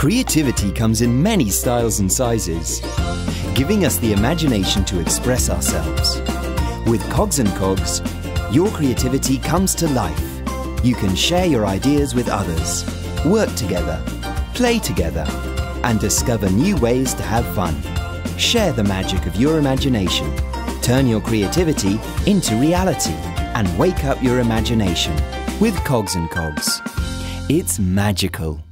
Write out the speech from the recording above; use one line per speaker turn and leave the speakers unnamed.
Creativity comes in many styles and sizes, giving us the imagination to express ourselves. With Cogs 'n Cogs, your creativity comes to life. You can share your ideas with others, work together, play together, and discover new ways to have fun. Share the magic of your imagination. Turn your creativity into reality and wake up your imagination with Cogs 'n Cogs. It's magical.